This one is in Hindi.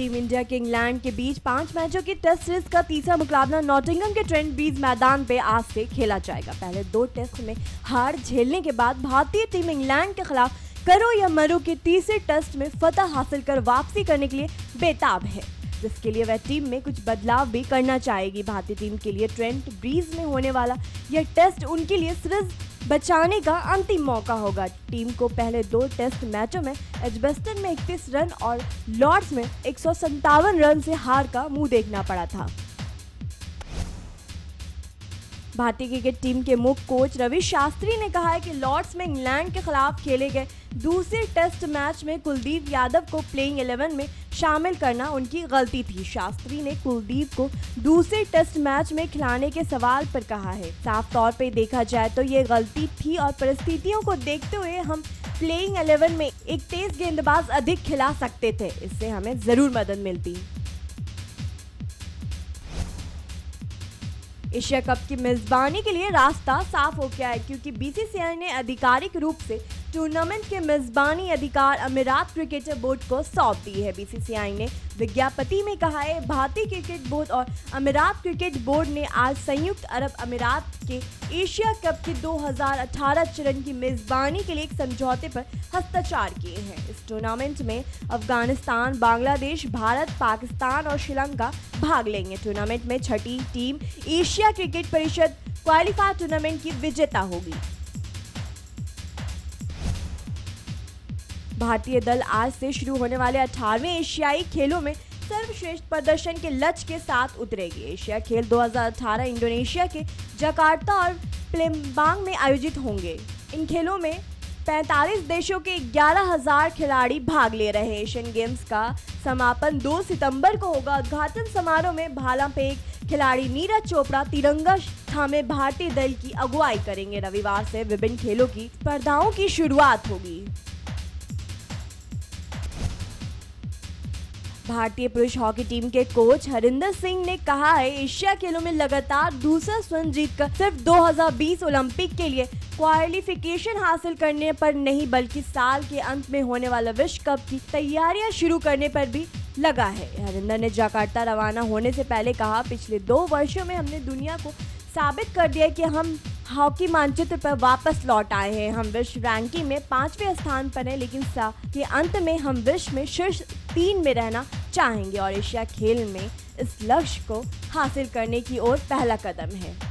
टीम इंडिया के इंग्लैंड के बीच पाँच मैचों की टेस्ट सीरीज़ का तीसरा मुकाबला नॉटिंगम के ट्रेंट बीज मैदान पे आज से खेला जाएगा। पहले दो टेस्ट में हार झेलने के बाद भारतीय टीम इंग्लैंड के खिलाफ करो या मरो के तीसरे टेस्ट में फतह हासिल कर वापसी करने के लिए बेताब है। जिसके लिए वह टीम में कुछ बदलाव भी करना चाहेगी। भारतीय टीम के लिए ट्रेंट ब्रीज में होने वाला यह टेस्ट उनके लिए सीरीज़ बचाने का अंतिम मौका होगा। टीम को पहले दो टेस्ट मैचों में एजबेस्टन में 31 रन और लॉर्ड्स में एक सौ सत्तावन रन से हार का मुँह देखना पड़ा था। भारतीय क्रिकेट टीम के मुख्य कोच रवि शास्त्री ने कहा है कि लॉर्ड्स में इंग्लैंड के खिलाफ खेले गए दूसरे टेस्ट मैच में कुलदीप यादव को प्लेइंग 11 में शामिल करना उनकी गलती थी। शास्त्री ने कुलदीप को दूसरे टेस्ट मैच में खिलाने के सवाल पर कहा है। साफ़ तौर पर देखा जाए तो ये गलती थी और परिस्थितियों को देखते हुए हम प्लेइंग 11 में एक तेज गेंदबाज अधिक खिला सकते थे। इससे हमें ज़रूर मदद मिलती। एशिया कप की मेजबानी के लिए रास्ता साफ़ हो गया है, क्योंकि बीसीसीआई ने आधिकारिक रूप से टूर्नामेंट के मेजबानी अधिकार अमीरात क्रिकेटर बोर्ड को सौंप दी है। बीसीसीआई ने विज्ञापति में कहा है, भारतीय क्रिकेट बोर्ड और अमीरात क्रिकेट बोर्ड ने आज संयुक्त अरब अमीरात के एशिया कप के 2018 चरण की मेजबानी के लिए एक समझौते पर हस्ताक्षर किए हैं। इस टूर्नामेंट में अफ़गानिस्तान, बांग्लादेश, भारत, पाकिस्तान और श्रीलंका भाग लेंगे। टूर्नामेंट में छठी टीम एशिया क्रिकेट परिषद क्वालिफायर टूर्नामेंट की विजेता होगी। भारतीय दल आज से शुरू होने वाले अठारहवें एशियाई खेलों में सर्वश्रेष्ठ प्रदर्शन के लक्ष्य के साथ उतरेगी। एशिया खेल 2018 इंडोनेशिया के जकार्ता और प्लेम्बांग में आयोजित होंगे। इन खेलों में 45 देशों के 11,000 खिलाड़ी भाग ले रहे हैं। एशियन गेम्स का समापन 2 सितंबर को होगा। उद्घाटन समारोह में भाला फेंक खिलाड़ी नीरज चोपड़ा तिरंगा थामे भारतीय दल की अगुवाई करेंगे। रविवार से विभिन्न खेलों की स्पर्धाओं की शुरुआत होगी। भारतीय पुरुष हॉकी टीम के कोच हरिंदर सिंह ने कहा है, एशिया खेलों में लगातार दूसरा स्वर्ण जीतकर सिर्फ़ 2020 ओलंपिक के लिए क्वालिफिकेशन हासिल करने पर नहीं, बल्कि साल के अंत में होने वाला विश्व कप की तैयारियाँ शुरू करने पर भी लगा है। हरिंदर ने जाकार्ता रवाना होने से पहले कहा, पिछले दो वर्षों में हमने दुनिया को साबित कर दिया कि हम हॉकी मानचित्र पर वापस लौट आए हैं। हम विश्व रैंकिंग में पाँचवें स्थान पर हैं, लेकिन के अंत में हम विश्व में शीर्ष तीन में रहना चाहेंगे और एशिया खेल में इस लक्ष्य को हासिल करने की ओर पहला कदम है।